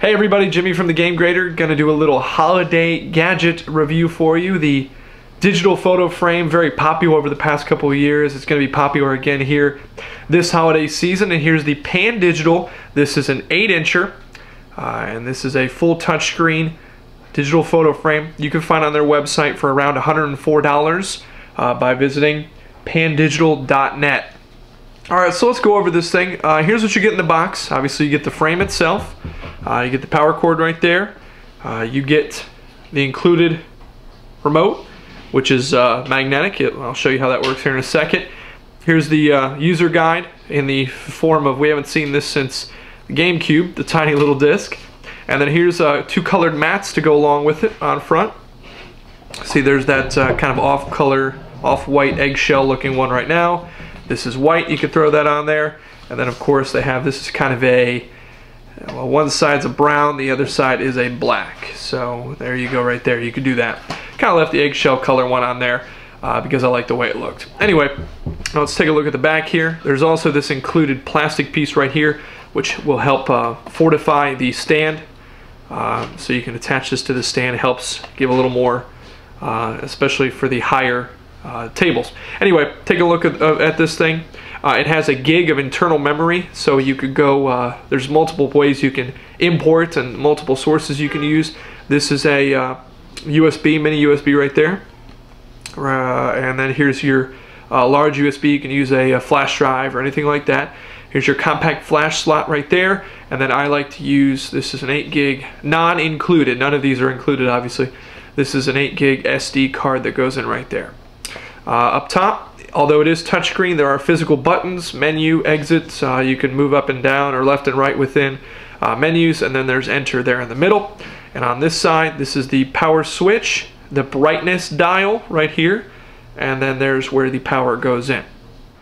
Hey everybody, Jimmy from the Game Grader. Gonna do a little holiday gadget review for you. The digital photo frame, very popular over the past couple years. It's gonna be popular again here this holiday season. And here's the Pandigital. This is an 8 incher, uh, and this is a full touchscreen digital photo frame. You can find on their website for around $104 uh, by visiting pandigital.net. All right, so let's go over this thing. Uh, here's what you get in the box. Obviously, you get the frame itself. Uh, you get the power cord right there. Uh, you get the included remote, which is uh, magnetic. It, I'll show you how that works here in a second. Here's the uh, user guide in the form of, we haven't seen this since the GameCube, the tiny little disc. And then here's uh, two colored mats to go along with it on front. See, there's that kind of off-color, off-white eggshell looking one right now. This is white, you could throw that on there. And then of course they have, this is kind of a, well, one side's a brown, the other side is a black. So there you go right there, you could do that. Kind of left the eggshell color one on there uh, because I like the way it looked. Anyway, let's take a look at the back here. There's also this included plastic piece right here, which will help uh, fortify the stand. Uh, so you can attach this to the stand, it helps give a little more, uh, especially for the higher uh, tables. Anyway, take a look at, uh, at this thing. Uh, it has a gig of internal memory, so you could go, uh, there's multiple ways you can import and multiple sources you can use. This is a USB, uh, mini USB right there. Uh, and then here's your large USB, you can use a, a flash drive or anything like that. Here's your compact flash slot right there. And then I like to use, this is an 8 gig, non-included, none of these are included obviously. This is an 8 gig SD card that goes in right there. Uh, up top, although it is touchscreen, there are physical buttons, menu, exits. Uh, you can move up and down or left and right within uh, menus, and then there's enter there in the middle. And on this side, this is the power switch, the brightness dial right here, and then there's where the power goes in.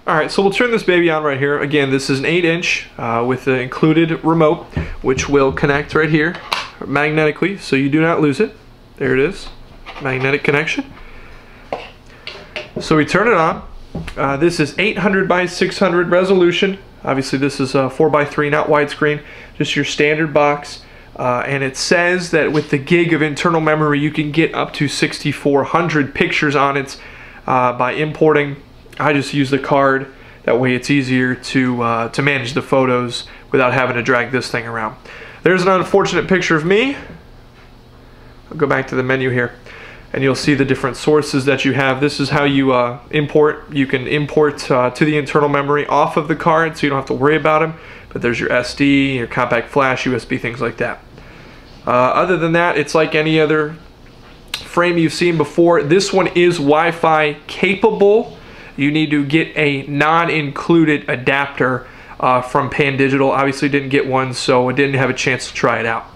Alright, so we'll turn this baby on right here. Again, this is an 8 inch uh, with the included remote, which will connect right here magnetically, so you do not lose it. There it is, magnetic connection. So we turn it on. Uh, this is 800 by 600 resolution. Obviously this is a 4 by 3 not widescreen, just your standard box. Uh, and it says that with the gig of internal memory, you can get up to 6,400 pictures on it uh, by importing. I just use the card. That way it's easier to, uh, to manage the photos without having to drag this thing around. There's an unfortunate picture of me. I'll go back to the menu here and you'll see the different sources that you have. This is how you uh, import. You can import uh, to the internal memory off of the card so you don't have to worry about them. But there's your SD, your compact flash, USB, things like that. Uh, other than that, it's like any other frame you've seen before. This one is Wi-Fi capable. You need to get a non-included adapter uh, from Pandigital. Obviously didn't get one, so I didn't have a chance to try it out.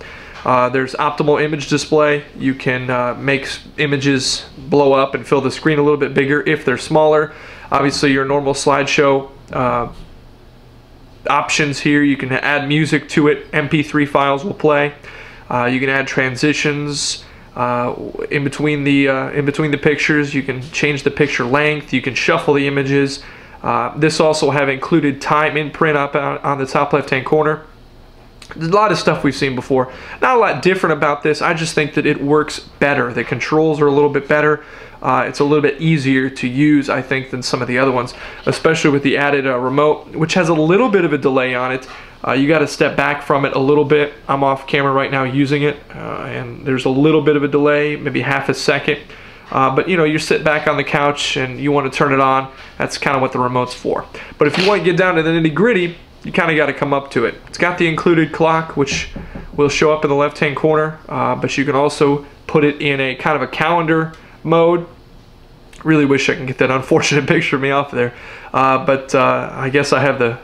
Uh, there's optimal image display. You can uh, make images blow up and fill the screen a little bit bigger if they're smaller. Obviously your normal slideshow uh, options here. You can add music to it. MP3 files will play. Uh, you can add transitions uh, in between the in between the pictures. You can change the picture length. You can shuffle the images. this also have included time in print up on the top left hand corner. A lot of stuff we've seen before. Not a lot different about this. I just think that it works better. The controls are a little bit better. Uh, it's a little bit easier to use, I think, than some of the other ones, especially with the added uh, remote, which has a little bit of a delay on it. Uh, you got to step back from it a little bit. I'm off camera right now using it, uh, and there's a little bit of a delay, maybe half a second. Uh, but you know, you sit back on the couch and you want to turn it on. That's kind of what the remote's for. But if you want to get down to the nitty gritty, you kind of got to come up to it. It's got the included clock, which will show up in the left-hand corner, uh, but you can also put it in a kind of a calendar mode. Really wish I can get that unfortunate picture of me off there, uh, but uh, I guess I have the,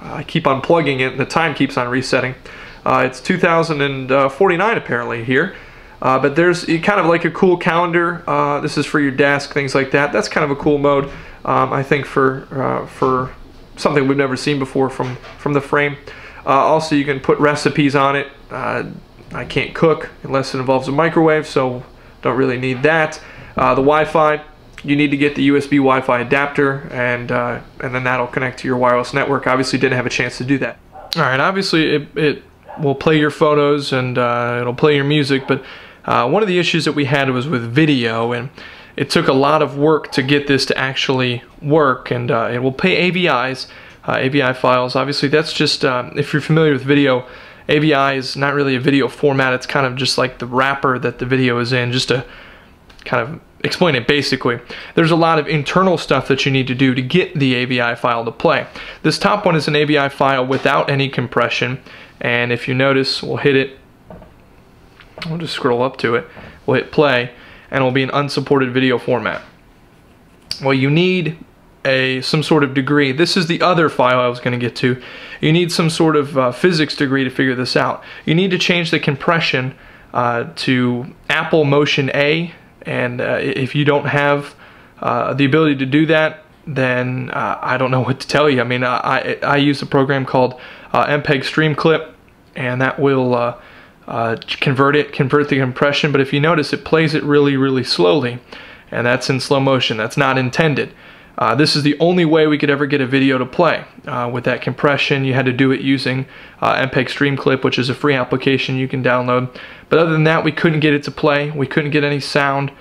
I keep on plugging it, and the time keeps on resetting. Uh, it's 2049 apparently here. Uh, but there's kind of like a cool calendar. Uh, this is for your desk, things like that. That's kind of a cool mode, um, I think, for for something we've never seen before from, from the frame. Uh, also, you can put recipes on it. Uh, I can't cook unless it involves a microwave, so don't really need that. Uh, the Wi-Fi, you need to get the USB Wi-Fi adapter, and uh, and then that'll connect to your wireless network. Obviously, didn't have a chance to do that. All right, obviously it, it will play your photos and uh, it'll play your music, but uh, one of the issues that we had was with video, and it took a lot of work to get this to actually work, and uh, it will play AVIs, uh, AVI files. Obviously, that's just, uh, if you're familiar with video, AVI is not really a video format, it's kind of just like the wrapper that the video is in, just to kind of explain it basically. There's a lot of internal stuff that you need to do to get the AVI file to play. This top one is an AVI file without any compression, and if you notice, we'll hit it We'll just scroll up to it. We'll hit play and it'll be an unsupported video format. Well, you need a some sort of degree. This is the other file I was going to get to. You need some sort of uh, physics degree to figure this out. You need to change the compression uh, to Apple Motion A, and uh, if you don't have uh, the ability to do that, then uh, I don't know what to tell you. I mean, I, I, I use a program called uh, MPEG Streamclip, and that will uh, convert it, convert the compression, but if you notice it plays it really, really slowly, and that's in slow motion. That's not intended. Uh, this is the only way we could ever get a video to play. Uh, with that compression, you had to do it using uh, MPEG Streamclip, which is a free application you can download. But other than that, we couldn't get it to play. We couldn't get any sound.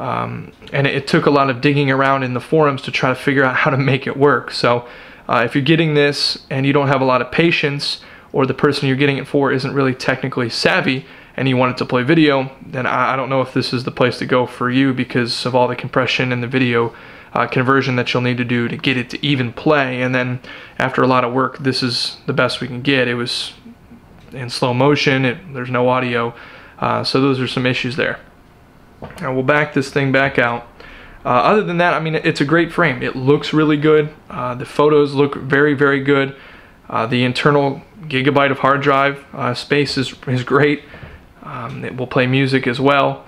Um, and it, it, took a lot of digging around in the forums to try to figure out how to make it work. So uh, if you're getting this and you don't have a lot of patience, or the person you're getting it for isn't really technically savvy and you want it to play video, then I, don't know if this is the place to go for you because of all the compression and the video uh, conversion that you'll need to do to get it to even play. And then after a lot of work, this is the best we can get. It was in slow motion, it, there's no audio, uh, so those are some issues there. Now we'll back this thing back out. Uh, other than that, I mean, it's a great frame. It looks really good. Uh, the photos look very, very good. Uh, the internal gigabyte of hard drive uh, space is, is great. Um, it will play music as well.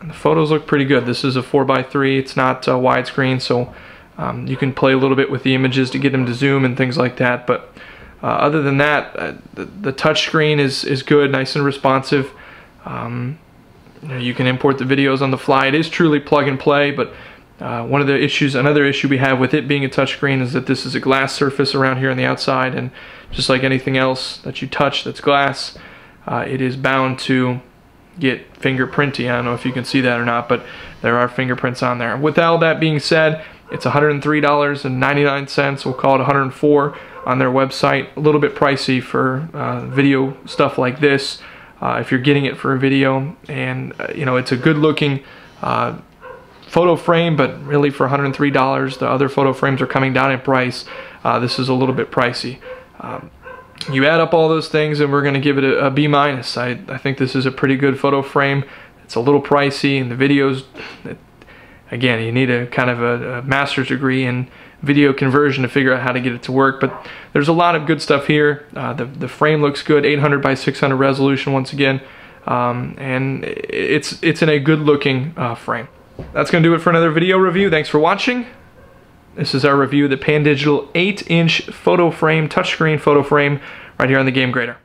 And the photos look pretty good. This is a 4x3. It's not uh, widescreen, so um, you can play a little bit with the images to get them to zoom and things like that. But uh, other than that, uh, the, the touch screen is, is good, nice and responsive. Um, you, know, you can import the videos on the fly. It is truly plug and play, but uh, one of the issues, another issue we have with it being a touchscreen is that this is a glass surface around here on the outside and just like anything else that you touch that's glass, uh, it is bound to get fingerprinty. I don't know if you can see that or not, but there are fingerprints on there. With all that being said, it's $103.99. We'll call it 104 on their website. A little bit pricey for uh, video stuff like this. Uh, if you're getting it for a video, and uh, you know it's a good looking uh, photo frame, but really for $103, the other photo frames are coming down in price. Uh, this is a little bit pricey. Um, you add up all those things and we're going to give it a, a B minus. I, I think this is a pretty good photo frame. It's a little pricey and the videos, it, again, you need a kind of a, a master's degree in video conversion to figure out how to get it to work. But there's a lot of good stuff here. Uh, the, the frame looks good, 800 by 600 resolution once again. Um, and it's, it's in a good looking uh, frame. That's going to do it for another video review. Thanks for watching. This is our review of the Pandigital 8-inch photo frame, touchscreen photo frame, right here on the Game Grader.